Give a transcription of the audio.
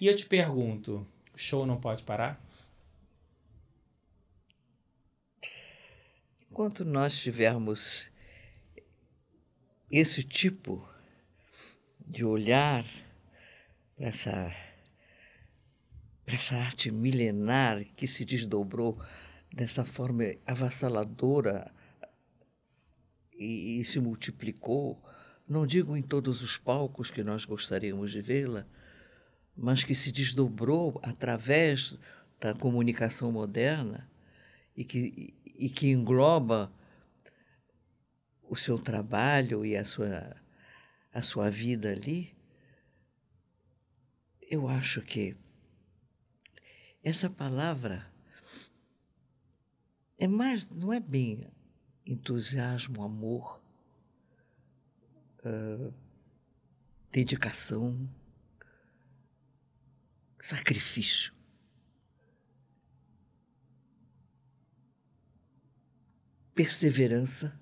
E eu te pergunto, o show não pode parar? Enquanto nós tivermos esse tipo de olhar para essa, essa arte milenar que se desdobrou dessa forma avassaladora e, e, se multiplicou, não digo em todos os palcos que nós gostaríamos de vê-la, mas que se desdobrou através da comunicação moderna e que, e que engloba o seu trabalho e a sua, a sua vida ali, eu acho que essa palavra é mais, não é bem entusiasmo, amor, uh, dedicação, sacrifício. Perseverança